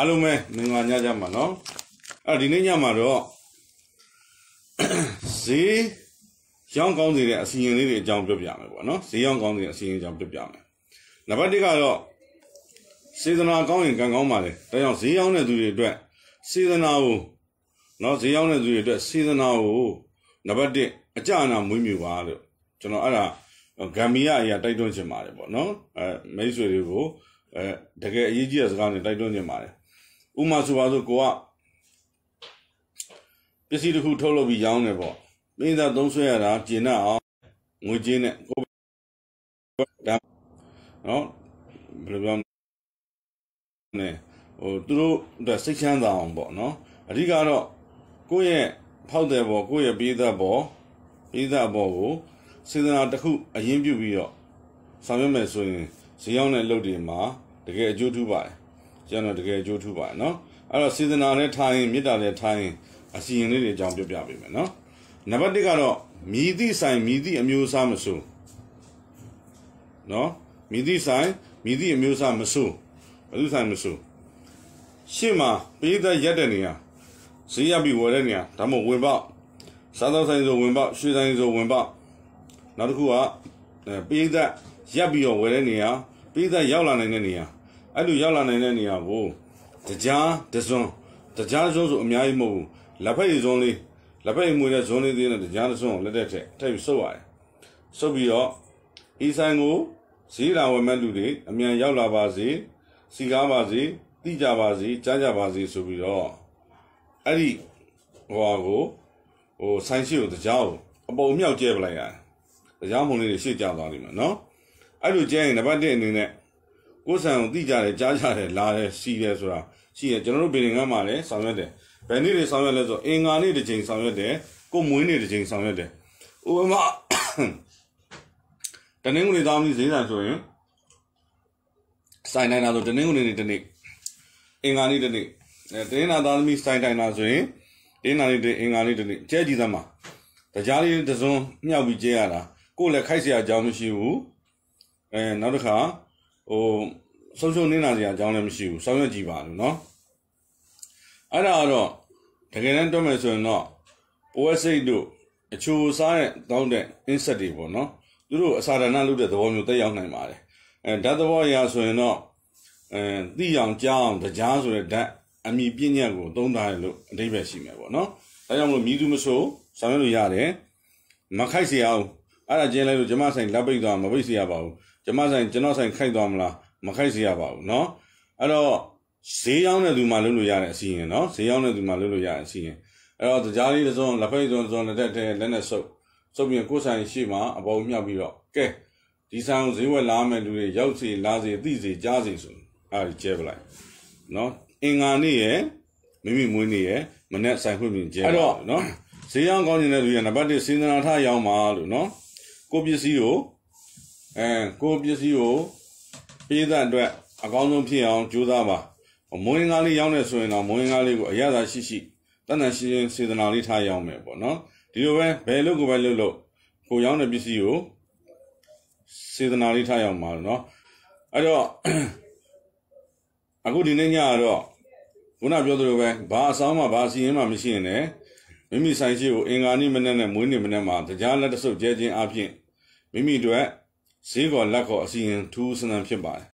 အားလုံးပဲမင်္ဂလာညကြမှာနော်အဲ့ဒီနေ့ညမှာတော့ဈေးရောင်းကောင်းတဲ့အစီရင်လေးတွေအကြောင်းပြောပြမယ်ပေါ့နော်ဈေးရောင်းကောင်းတဲ့အစီရင်အကြောင်းပြောပြမယ်နံပါတ်1ကတော့စေတနာကောင်းရင်ကံကောင်းပါလေဒါကြောင့်ဈေးရောင်းတဲ့သူတွေအတွက်စေတနာကိုနော်ဈေးရောင်းတဲ့သူတွေအတွက်စေတနာကိုနံပါတ်1အကြအနာမွေးမြူပါလို့ကျွန်တော်အဲ့ဒါဂမ်ဘီယာအရာတိုက်တွန်းချင်ပါတယ်ပေါ့နော်အဲမိတ်ဆွေတွေကိုအဲတကယ်အရေးကြီးတဲ့စကားတွေတိုက်တွန်းချင်ပါတယ် ဥမာဆိုပါစို့ကိုကပစ္စည်းတစ်ခုထုတ်လုပ်ပြီးရောင်းတယ်ပေါ့မိသားသုံးဆွဲရတာကျင်တတ်အောင်ငွေကြေးနဲ့ကိုဒါနော်ဘယ်လိုပြောလဲဟိုသူတို့အတွက်စိတ်ချမ်းသာအောင်ပေါ့နော်အဓိကတော့ကိုယ့်ရဲ့ဖောက်တယ်ပေါ့ကိုယ့်ရဲ့ပေးသက်ပေါ့ပေးသက်ပေါ့ကိုစေတနာတစ်ခုအရင်ပြုပြီးတော့ဆောင်ရွက်မယ်ဆိုရင်ဈေးရောက်တဲ့လုပ်တွေမှာတကယ်အကျိုးထူးပါတယ် ကျွန်တော်တကယ်အကျိုးထူးပါတယ်နော်အဲ့တော့စေတနာနဲ့ထားရင်မေတ္တာနဲ့ထားရင်အစီရင်လေးတွေအကြောင်းပြောပြပေးမယ်နော်နံပါတ်1ကတော့မြည်သည့်ဆိုင်မြည်သည့်အမျိုးအစားမဆိုနော်မြည်သည့်ဆိုင်မြည်သည့်အမျိုးအစားမဆိုဘယ်သူဆိုင်မဆိုရှေ့မှာပေးသက်ရက်တဲ့နေရာဈေးရပြီးဝယ်တဲ့နေရာဒါမှမဟုတ်ဝင်ပေါက်စားသောက်ဆိုင်ဆိုဝင်ပေါက်ရွှေဆိုင်ဆိုဝင်ပေါက်နောက်တစ်ခုကပေးသက်ရက်ပြီးတော့ဝယ်တဲ့နေရာပေးသက်ရောက်လာနိုင်တဲ့နေရာ အဲ့လိုရောက်လာနိုင်တဲ့နေရာကိုတကြားတစွန်းတကြားစွန်းဆိုအများကြီးမဟုတ်ဘူးလက်ဖက်ရည်စွန်းလေးလက်ဖက်ရည်မွေတဲ့ဇွန်းလေးသေးနဲ့တကြားတစွန်းကိုလက်တက်ထက်ထည့်ပြီးစုပ်ရတယ်စုပ်ပြီးတော့ဤဆိုင်ကိုဈေးလာဝယ်မဲ့လူတွေအမြန်ရောက်လာပါစေစီကားပါစေတိကြပါစေကြားကြပါစေဆိုပြီးတော့အဲ့ဒီဟိုဟာကိုဟိုဆိုင်ရှိကိုတကြားကိုအပုံမြောက်ကျဲပလိုက်ရတယ်တရားမုံလေးတွေရှေ့ကျသွားလိမ့်မယ်နော်အဲ့လိုကျဲရင်နံပါတ်1အနေနဲ့ ကိုယ်ဆံကိုသိကြတယ်ကြားကြတယ်လာတယ်စီတယ်ဆိုတာရှိတယ်ကျွန်တော်တို့ဗီဒီယိုကမှလည်းဆောင်ရွက်တယ်ဘယ်နည်းတွေဆောင်ရွက်လဲဆိုအင်္ဂါနေ့တစ်ချိန်ဆောင်ရွက်တယ်ကိုမွေးနေ့တစ်ချိန်ဆောင်ရွက်တယ်ဥပမာတနင်္ဂနွေသားမီးဈေးဆိုင်ဆိုရင်ဆိုင်နိုင်တာဆိုတနင်္ဂနွေနေ့တစ်နေ့အင်္ဂါနေ့တစ်နေ့အဲတနင်္လာသားသမီးဆိုင်တိုင်းတာဆိုရင်တင်းနာနေ့တစ်အင်္ဂါနေ့တစ်နေ့ကျဲကြည့်သမှာတရားလေးတစ်စုံမြောက်ပြီးကျဲရတာကိုယ်လည်းခိုက်เสียအကြောင်းမရှိဘူးအဲနောက်တစ်ခါ ဟိုဆုံးရှုံးနေတာစရာအကြောင်းလည်းမရှိဘူးဆောင်ရွက်ကြည့်ပါလို့เนาะအဲ့ဒါတော့တကယ်တမ်းတွက်မယ်ဆိုရင်တော့ပိုးစိတ်တို့အချိုစားတဲ့တောင်းတဲ့ insect တွေပေါ့နော်သူတို့အစာဒါနလုပ်တဲ့သဘောမျိုးတက်ရောက်နိုင်ပါတယ်အဲဓာတ်သဘောအရာဆိုရင်တော့အဲသိအောင်ကြားအောင်တရားဆိုတဲ့ဓာတ်အမိပြည့်ညက်ကိုသုံးထားတယ်လို့အဓိပ္ပာယ်ရှိမယ်ပေါ့နော်ဒါကြောင့်မလို့မြည်သူမဆိုဆောင်ရွက်လို့ရတယ်မခိုက်เสียအောင်အဲ့ဒါကျင်းလိုက်လို့ကျမဆိုင်လက်ပိတ်သွားမပိတ်เสียပါဘူး ကျမဆိုင်ကျွန်တော်ဆိုင်ခိုက်သွားမလားမခိုက်เสียပါဘူးเนาะအဲ့တော့ဈေးရောက်တဲ့သူမှလုပ်လို့ရတဲ့အစီရင်เนาะဈေးရောက်တဲ့သူမှလုပ်လို့ရတဲ့အစီရင်အဲ့တော့ကြားလေးတစ်စုံလက်ပိတ်စုံစုံလက်တက်တဲ့လက်နဲ့ဆုပ်ဆုပ်ပြီးကိုယ်ဆိုင်ရှိမှအပေါ်မြောက်ပြီးတော့ကဲဒီဆိုင်ကိုဈေးဝယ်လာမယ်လူတွေရောက်စီလာစီသိစီကြားစီဆိုအဲ့ဒီကျဲပလိုက်เนาะအင်္ဂါနေ့ရဲ့မိမိမွေးနေ့ရဲ့မနေ့ဆိုင်ဖွင့်ပြီးကျဲအဲ့တော့เนาะဈေးရောက်ကောင်းနေတဲ့လူရနံပါတ်1စေတနာထားရောက်ပါလို့เนาะကိုပစ္စည်းကို အဲကိုပစ္စည်းကိုပေးတဲ့အတွက်အကောင်းဆုံးဖြစ်အောင်ကြိုးစားပါမွေးငါးလေးရောင်းနေဆိုရင်တော့မွေးငါးလေးကိုအရသာရှိရှိတန်တန်ရှင်းရှင်းစေတနာလေးထားရောင်းမယ်ပေါ့နော်ဒီလိုပဲဘယ်လို့ကိုပဲလို့လို့ကိုရောင်းတဲ့ပစ္စည်းကိုစေတနာလေးထားရောင်းပါနော်အဲ့တော့အခုဒီနေ့ညကတော့ခုနပြောသလိုပဲဘာအဆောင်မှဘာအစီရင်မှမရှိရင်လည်းမိမိဆိုင်ရှိကိုအင်္ဂါနေ့မနေ့နဲ့မွေးနေ့မနေ့မှာတရားလက်တဆုပ်ကျဲခြင်းအပြင်မိမိတို့ ဈေးကော်လက်ကော်အစီရင်ထူးဆန်းဆန်းဖြစ်ပါတယ်